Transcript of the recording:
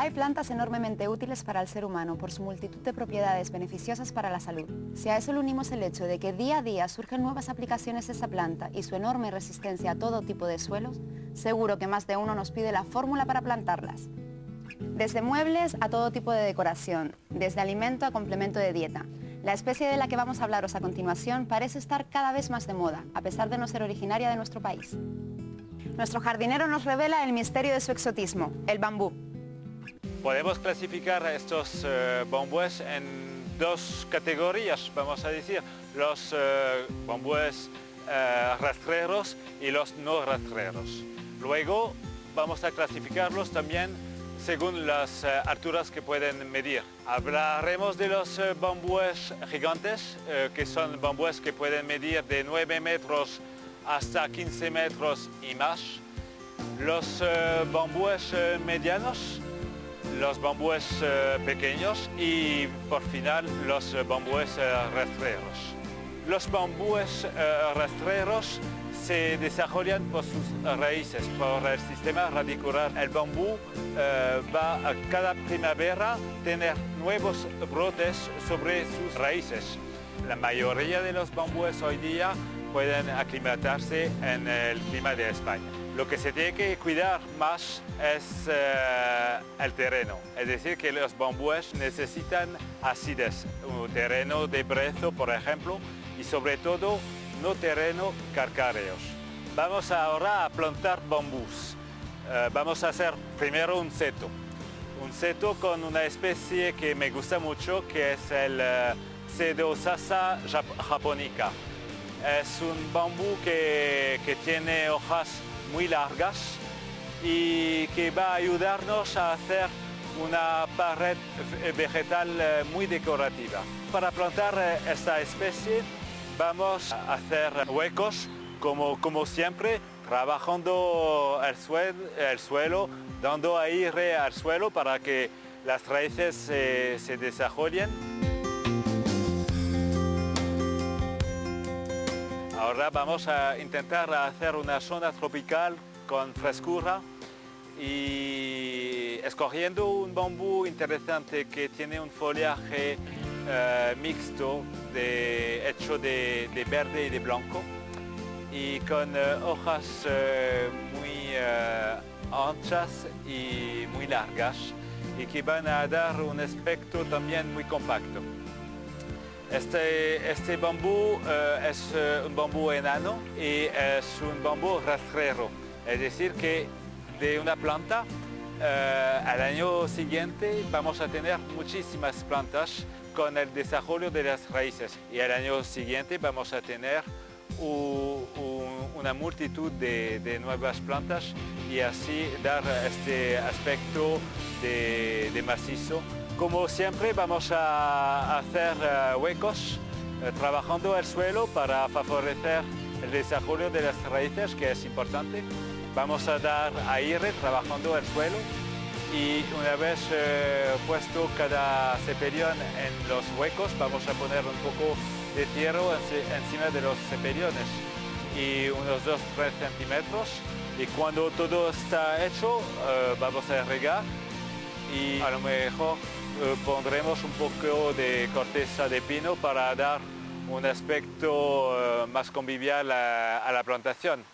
Hay plantas enormemente útiles para el ser humano por su multitud de propiedades beneficiosas para la salud. Si a eso le unimos el hecho de que día a día surgen nuevas aplicaciones de esa planta y su enorme resistencia a todo tipo de suelos, seguro que más de uno nos pide la fórmula para plantarlas. Desde muebles a todo tipo de decoración, desde alimento a complemento de dieta. La especie de la que vamos a hablaros a continuación parece estar cada vez más de moda, a pesar de no ser originaria de nuestro país. Nuestro jardinero nos revela el misterio de su exotismo, el bambú. Podemos clasificar estos eh, bambúes en dos categorías, vamos a decir, los eh, bambúes eh, rastreros y los no rastreros. Luego vamos a clasificarlos también según las alturas que pueden medir. Hablaremos de los bambúes gigantes, que son bambúes que pueden medir de 9 metros hasta 15 metros y más. Los bambúes medianos los bambúes eh, pequeños y por final los bambúes eh, rastreros. Los bambúes eh, rastreros se desarrollan por sus raíces, por el sistema radicular. El bambú va a cada primavera tener nuevos brotes sobre sus raíces. La mayoría de los bambúes hoy día pueden aclimatarse en el clima de España. Lo que se tiene que cuidar más es eh, el terreno, es decir, que los bambúes necesitan acidez, un terreno de brezo, por ejemplo, y sobre todo no terreno carcáreos. Vamos ahora a plantar bambús. Eh, vamos a hacer primero un seto, un seto con una especie que me gusta mucho, que es el Sasa japonica. Es un bambú que, que tiene hojas muy largas y que va a ayudarnos a hacer una pared vegetal eh, muy decorativa. Para plantar eh, esta especie vamos a hacer huecos como, como siempre, trabajando el suelo, el suelo, dando aire al suelo para que las raíces se desarrollen. Ahora vamos a intentar hacer una zona tropical con frescura y escogiendo un bambú interesante que tiene un follaje eh, mixto hecho de, verde y de blanco y con eh, hojas eh, muy anchas y muy largas y que van a dar un aspecto también muy compacto. Este, este bambú eh, es eh, un bambú enano y es un bambú rastrero, es decir que de una planta eh, al año siguiente vamos a tener muchísimas plantas con el desarrollo de las raíces. Y al año siguiente vamos a tener una multitud de, nuevas plantas y así dar este aspecto de macizo como siempre vamos a hacer eh, huecos eh, trabajando el suelo para favorecer el desarrollo de las raíces que es importante. Vamos a dar aire trabajando el suelo y una vez eh, puesto cada cepillón en los huecos vamos a poner un poco de tierra encima de los cepillones y unos 2-3 centímetros y cuando todo está hecho vamos a regar y a lo mejor pondremos un poco de corteza de pino para dar un aspecto eh, más convivial a la plantación.